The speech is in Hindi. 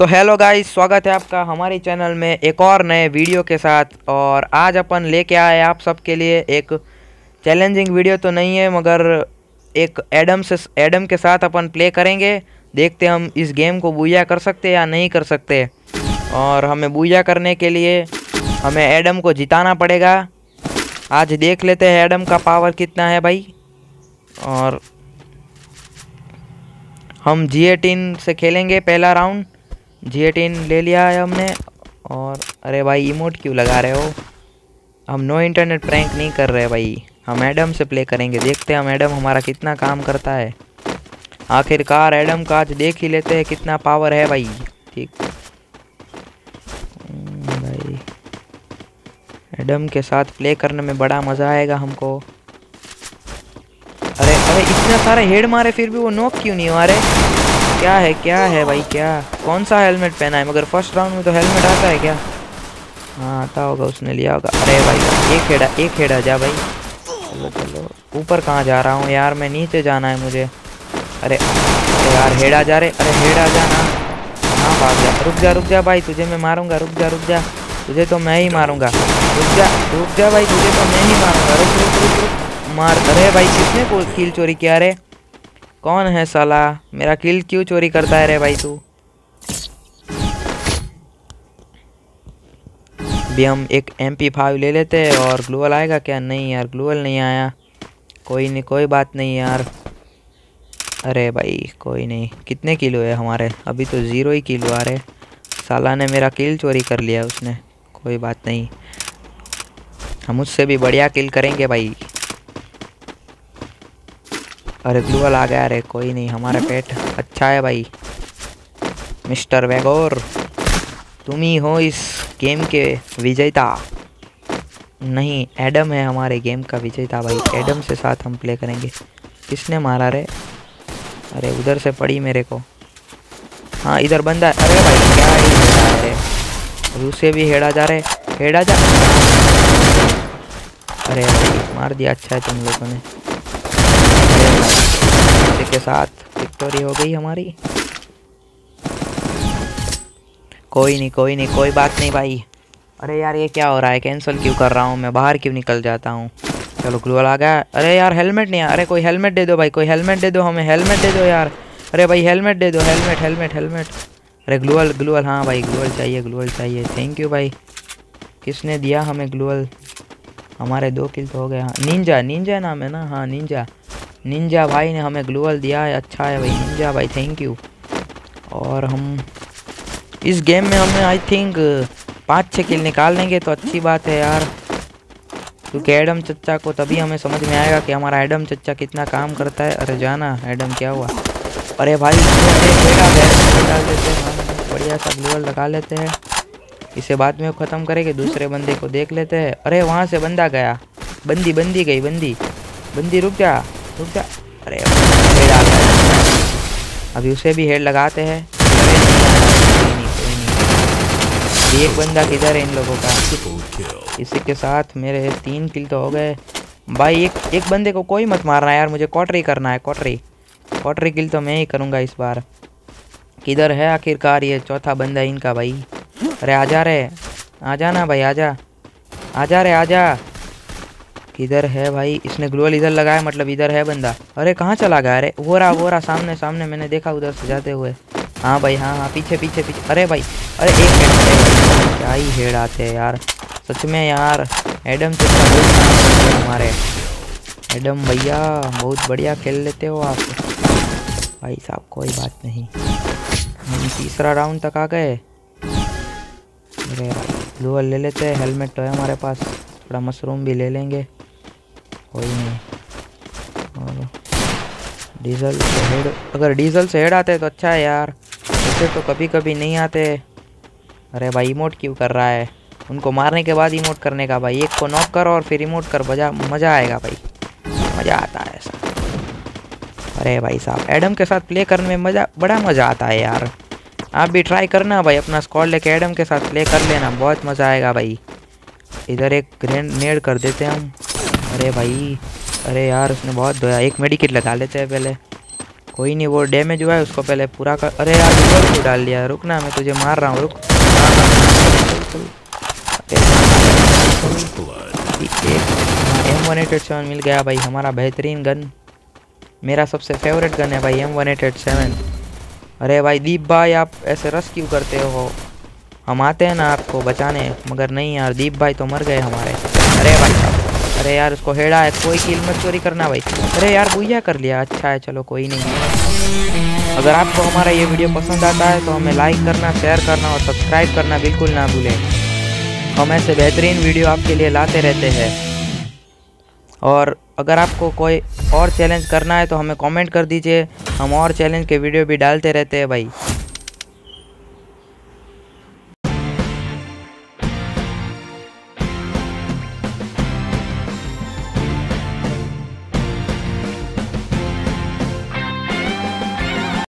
तो हेलो गाइस, स्वागत है आपका हमारे चैनल में एक और नए वीडियो के साथ। और आज अपन लेके आए आप सबके लिए एक चैलेंजिंग वीडियो तो नहीं है, मगर एक एडम से एडम के साथ अपन प्ले करेंगे। देखते हम इस गेम को बुया कर सकते या नहीं कर सकते। और हमें बुया करने के लिए हमें एडम को जिताना पड़ेगा। आज देख लेते हैं एडम का पावर कितना है भाई। और हम जी से खेलेंगे पहला राउंड जी एटीन ले लिया है हमने और अरे भाई इमोट क्यों लगा रहे हो? हम नो इंटरनेट प्रैंक नहीं कर रहे भाई। हम एडम से प्ले करेंगे। देखते हैं हम एडम हमारा कितना काम करता है। आखिरकार एडम का आज देख ही लेते हैं कितना पावर है भाई। ठीक। हम्म, भाई। एडम के साथ प्ले करने में बड़ा मज़ा आएगा हमको। अरे अरे इतना सारे हेड मारे फिर भी वो नोक क्यों नहीं मारे? क्या है क्या है भाई, क्या? कौन सा हेलमेट पहना है? मगर फ़र्स्ट राउंड में तो हेलमेट आता है क्या? हाँ आता होगा, उसने लिया होगा। अरे भाई एक हेडा एक हेडा जा भाई। चलो चलो। ऊपर कहाँ जा रहा हूँ यार? मैं नीचे जाना है मुझे। अरे अरे यार, हेडा जा रहे अरे हेडा जा ना। हाँ भाग जा। रुक जा रुक जा भाई, तुझे मैं मारूँगा, रुक जा रुक जा। तुझे तो मैं ही मारूँगा। रुक जा रुक जा भाई, तुझे तो मैं ही मारूँगा। रुक रुक रुक रुक। मार, अरे भाई, किसने किल चोरी किया रे? कौन है साला? मेरा किल क्यों चोरी करता है रे भाई तू? भी हम एक एम पी फाइव ले लेते हैं और ग्लूअल आएगा क्या? नहीं यार ग्लूअल नहीं आया। कोई नहीं, कोई बात नहीं यार। अरे भाई, कोई नहीं। कितने किलो है हमारे? अभी तो ज़ीरो ही किलो आ रहे साला ने मेरा किल चोरी कर लिया उसने। कोई बात नहीं। हम उससे भी बढ़िया किल करेंगे भाई। अरे ग्लूअल आ गया, अरे कोई नहीं, हमारा पेट अच्छा है भाई। मिस्टर वैगोर, तुम ही हो इस गेम के विजेता। नहीं, एडम है हमारे गेम का विजेता भाई, एडम से साथ हम प्ले करेंगे। किसने मारा रे? अरे, उधर से पड़ी मेरे को। हाँ इधर बंदा अरे भाई, क्या ही है रूसे भी हेड़ा जा रहे हेड़ा जा। अरे भाई, मार दिया अच्छा है तुम लोगों ने। के साथ विक्टोरी हो गई हमारी। कोई नहीं कोई नहीं, कोई बात नहीं भाई। अरे यार, ये क्या हो रहा है? कैंसिल क्यों कर रहा हूँ मैं? बाहर क्यों निकल जाता हूँ? चलो ग्लूअल आ गया। अरे यार हेलमेट नहीं अरे कोई हेलमेट दे दो भाई, कोई हेलमेट दे दो हमें। हेलमेट दे दो यार। अरे भाई हेलमेट दे दो। हेलमेट हेलमेट हेलमेट अरे ग्लूअल ग्लूअल हाँ भाई ग्लूअल चाहिए ग्लूअल चाहिए। थैंक यू भाई। किसने दिया हमें ग्लूअल हमारे दो किल तो हो गए। हाँ निंजा निंजा नाम है ना? हाँ निंजा निंजा भाई ने हमें ग्लोअल दिया है। अच्छा है भाई। निंजा भाई थैंक यू और हम इस गेम में हमें आई थिंक पाँच छः किल निकाल लेंगे तो अच्छी बात है यार। क्योंकि एडम चच्चा को तभी हमें समझ में आएगा कि हमारा एडम चच्चा कितना काम करता है। अरे जाना एडम क्या हुआ? अरे भाई देते हैं बढ़िया सा ग्लोअल लगा लेते हैं। इसे बाद में ख़त्म करेंगे, दूसरे बंदे को देख लेते हैं। अरे वहाँ से बंदा गया। बंदी बंदी गई, बंदी। बंदी, रुक जा। रुक जा। अरे हेड आ गया अभी उसे भी हेड लगाते हैं। एक बंदा किधर है इन लोगों का? इसी के साथ मेरे तीन किल तो हो गए। भाई, एक एक बंदे को कोई मत मारना यार, मुझे कॉटरी करना है कॉटरी कॉटरी किल तो मैं ही करूँगा इस बार। किधर है आखिरकार ये चौथा बंदा इनका भाई? अरे, आ जा रहे आ जाना भाई, आ जा। आ जा रहे आजा किधर है भाई, इसने ग्लोअल इधर लगाया मतलब इधर है बंदा। अरे कहाँ चला गया अरे वो रहा वो रहा, सामने सामने, मैंने देखा उधर से जाते हुए। हाँ भाई हाँ हाँ पीछे पीछे पीछे। अरे भाई, अरे एक मिनट क्या ही हेड आते हैं यार। सच में यार, एडम से हमारे। एडम भैया, बहुत बढ़िया खेल लेते हो आप। भाई साहब, कोई बात नहीं। हम तीसरा राउंड तक आ गए। अरे ग्लोअल ले लेते हैं हेलमेट तो है हमारे पास। थोड़ा मशरूम भी ले लेंगे। कोई नहीं। डीजल से हेड अगर डीजल से हेड आते तो अच्छा है यार। ऐसे तो कभी कभी नहीं आते। अरे भाई इमोट क्यों कर रहा है? उनको मारने के बाद इमोट करने का भाई। एक को नॉक कर और फिर इमोट कर, बजा मज़ा आएगा भाई। मज़ा आता है ऐसा। अरे भाई साहब एडम के साथ प्ले करने में मज़ा बड़ा मज़ा आता है यार। आप भी ट्राई करना भाई, अपना स्कॉल लेके एडम के साथ प्ले कर लेना। बहुत मज़ा आएगा भाई। इधर एक ग्रेन नेड कर देते हैं हम। अरे भाई, अरे यार, उसने बहुत धोया। एक मेडिकेट लगा लेते हैं पहले। कोई नहीं, वो डैमेज हुआ है, उसको पहले पूरा कर अरे यार ऊपर क्यों डाल लिया? रुक ना, मैं तुझे मार रहा हूँ, रुक। M one eight eight seven मिल गया भाई, हमारा बेहतरीन गन मेरा सबसे फेवरेट गन है भाई M one eight eight seven अरे भाई, दीप भाई, आप ऐसे रस क्यों करते हो। हम आते हैं ना आपको बचाने, मगर नहीं यार, दीप भाई तो मर गए हमारे। अरे भाई अरे यार, उसको हेड़ा है, कोई किल मत चोरी करना भाई। अरे यार बुया कर लिया। अच्छा है, चलो, कोई नहीं। अगर आपको हमारा ये वीडियो पसंद आता है तो हमें लाइक करना शेयर करना और सब्सक्राइब करना बिल्कुल ना भूलें। हम ऐसे बेहतरीन वीडियो आपके लिए लाते रहते हैं। और अगर आपको कोई और चैलेंज करना है तो हमें कमेंट कर दीजिए। हम और चैलेंज के वीडियो भी डालते रहते हैं भाई।